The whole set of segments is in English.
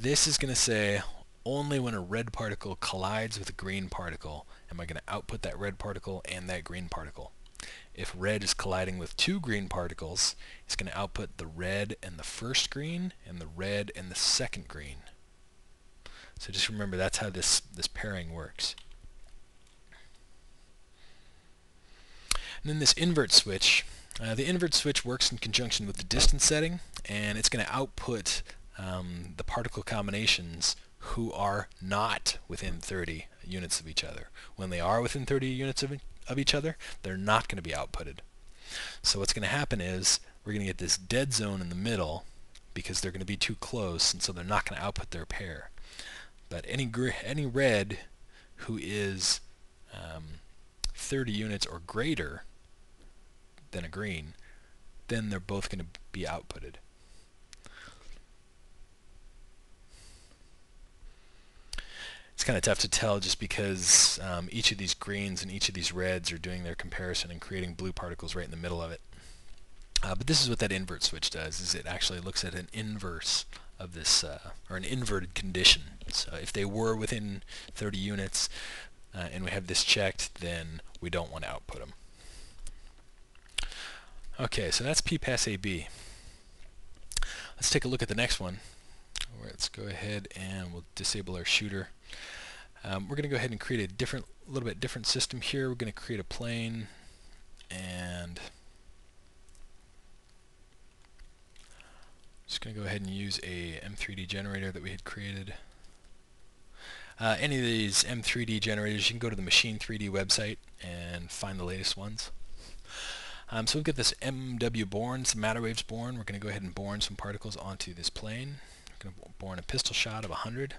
this is going to say only when a red particle collides with a green particle am I going to output that red particle and that green particle. If red is colliding with two green particles, it's going to output the red and the first green and the red and the second green. So just remember that's how this, this pairing works. And then this invert switch, uh, the invert switch works in conjunction with the distance setting and it's going to output um, the particle combinations who are not within 30 units of each other. When they are within 30 units of, of each other, they're not going to be outputted. So what's going to happen is we're going to get this dead zone in the middle because they're going to be too close and so they're not going to output their pair. But any, any red who is um, 30 units or greater than a green, then they're both going to be outputted. It's kind of tough to tell just because um, each of these greens and each of these reds are doing their comparison and creating blue particles right in the middle of it. Uh, but this is what that invert switch does, is it actually looks at an inverse of this, uh, or an inverted condition. So if they were within 30 units uh, and we have this checked, then we don't want to output them. Okay, so that's PPassAB. Let's take a look at the next one. Let's go ahead and we'll disable our shooter. Um, we're going to go ahead and create a different, little bit different system here. We're going to create a plane and just going to go ahead and use a M3D generator that we had created. Uh, any of these M3D generators, you can go to the Machine 3D website and find the latest ones. Um, so we've got this MW born, some matter waves born. We're going to go ahead and born some particles onto this plane. Going to born a pistol shot of 100.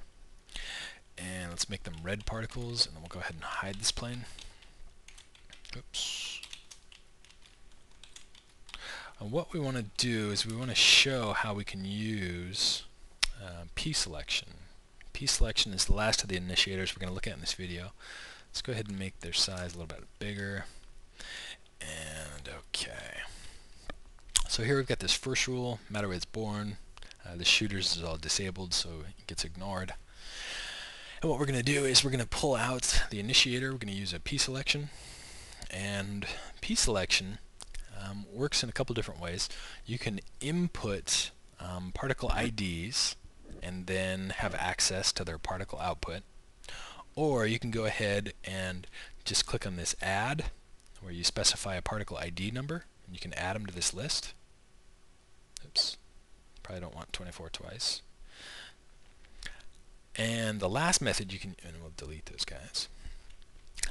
And let's make them red particles, and then we'll go ahead and hide this plane. Oops. And what we want to do is we want to show how we can use uh, P-selection. P-selection is the last of the initiators we're going to look at in this video. Let's go ahead and make their size a little bit bigger. And okay. So here we've got this first rule, matter waves born. Uh, the shooters is all disabled, so it gets ignored. And what we're going to do is we're going to pull out the initiator. We're going to use a P-selection. And P-selection um, works in a couple different ways. You can input um, particle IDs and then have access to their particle output. Or you can go ahead and just click on this add where you specify a particle ID number and you can add them to this list. Oops, probably don't want 24 twice. And the last method you can, and we'll delete those guys.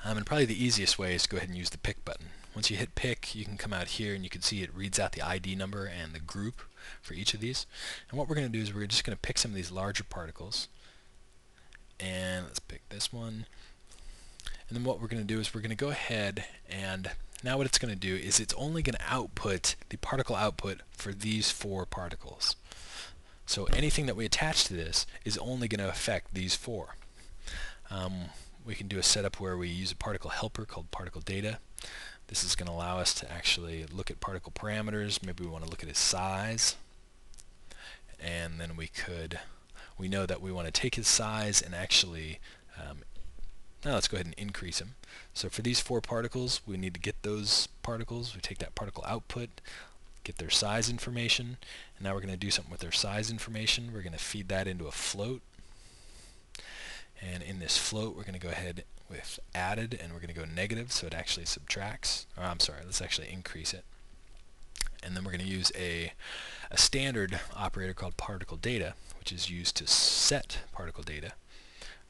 Um, and probably the easiest way is to go ahead and use the pick button. Once you hit pick, you can come out here and you can see it reads out the ID number and the group for each of these. And what we're going to do is we're just going to pick some of these larger particles. And let's pick this one. And then what we're going to do is we're going to go ahead and now what it's going to do is it's only going to output the particle output for these four particles. So anything that we attach to this is only going to affect these four. Um, we can do a setup where we use a particle helper called particle data. This is going to allow us to actually look at particle parameters. Maybe we want to look at his size. And then we could, we know that we want to take his size and actually, um, now let's go ahead and increase him. So for these four particles, we need to get those particles. We take that particle output, get their size information, and now we're going to do something with their size information. We're going to feed that into a float. And in this float, we're going to go ahead with added, and we're going to go negative, so it actually subtracts. Or I'm sorry, let's actually increase it. And then we're going to use a, a standard operator called particle data, which is used to set particle data.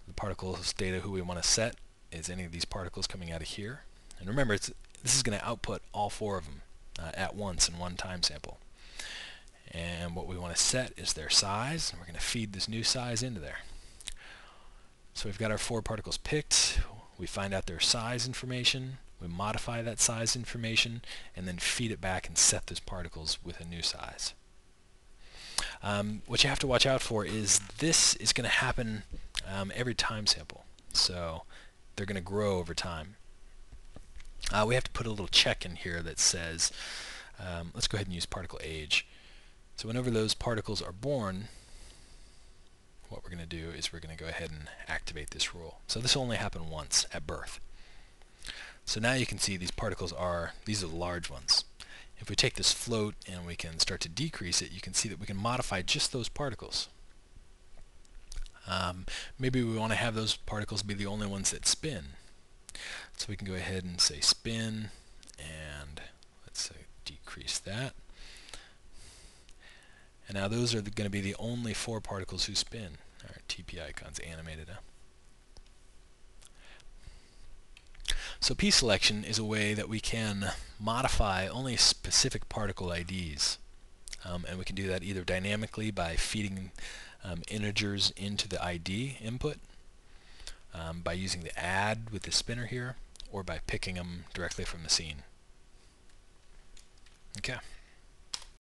The particles data who we want to set is any of these particles coming out of here. And remember, it's, this is going to output all four of them uh, at once in one time sample. And what we want to set is their size, and we're going to feed this new size into there. So we've got our four particles picked, we find out their size information, we modify that size information, and then feed it back and set those particles with a new size. Um, what you have to watch out for is this is going to happen um, every time sample. So they're going to grow over time. Uh, we have to put a little check in here that says, um, let's go ahead and use particle age. So whenever those particles are born, what we're going to do is we're going to go ahead and activate this rule. So this will only happen once at birth. So now you can see these particles are, these are the large ones. If we take this float and we can start to decrease it, you can see that we can modify just those particles. Um, maybe we want to have those particles be the only ones that spin. So we can go ahead and say spin, and let's say decrease that. And now those are going to be the only four particles who spin. Our TP icon's animated. So p-selection is a way that we can modify only specific particle IDs. Um, and we can do that either dynamically by feeding um, integers into the ID input, um, by using the add with the spinner here, or by picking them directly from the scene. Okay.